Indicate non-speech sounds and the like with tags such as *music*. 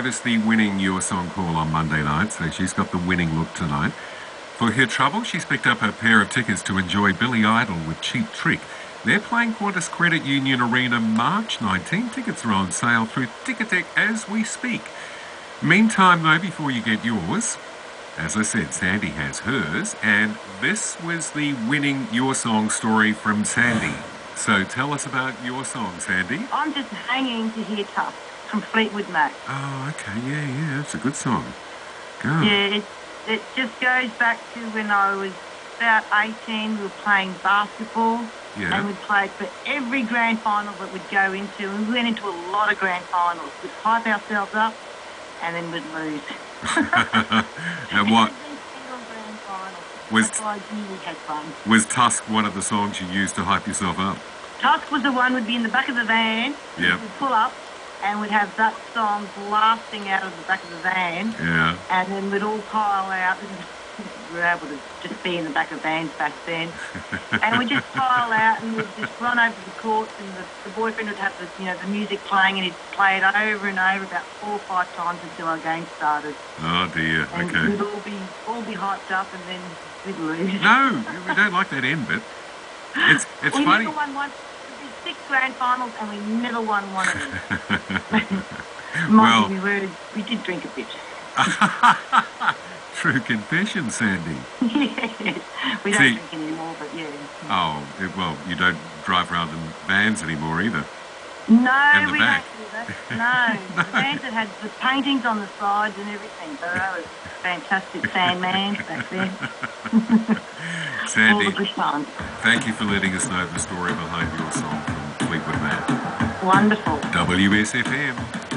gave us the winning Your Song call on Monday night, so she's got the winning look tonight. For her trouble, she's picked up a pair of tickets to enjoy Billy Idol with Cheap Trick. They're playing Qantas Credit Union Arena March 19. Tickets are on sale through Ticketek as we speak. Meantime, though, before you get yours, as I said, Sandy has hers, and this was the winning Your Song story from Sandy. So tell us about your song, Sandy. I'm just hanging to hear Tusk from Fleetwood Mac. Oh, okay, yeah, yeah, it's a good song. Go. Yeah, it, it just goes back to when I was about 18. We were playing basketball. Yeah. And we played for every grand final that we'd go into. And we went into a lot of grand finals. We'd hype ourselves up and then we'd lose. *laughs* and what Every single grand final. Was- That's why I knew had fun. was Tusk one of the songs you used to hype yourself up? Tusk was the one We'd be in the back of the van. Yeah. We'd pull up and we'd have that song blasting out of the back of the van. Yeah. And then we'd all pile out. And *laughs* we were able to just be in the back of vans back then. *laughs* and we'd just pile out and we'd just run over the courts and the, the boyfriend would have the, you know, the music playing and he'd play it over and over about four or five times until our game started. Oh dear. And Okay. we'd all be all be hyped up and then we'd lose. No, we don't like that end bit. It's it's *laughs* we funny. Never won one. We did six grand finals and we never won one of them. *laughs* Well- we, were, we did drink a bit. *laughs* True confession, Sandy. *laughs* yes. We don't See- drink anymore, but yeah. Oh, well, you don't drive around in vans anymore either. No, we back. don't do that. No. *laughs* The vans that had the paintings on the sides and everything. So that was fantastic Sandman back then. *laughs* All Sandy, the good times. thank you for letting us know the story behind your song from Fleetwood Mac. Wonderful. WSFM.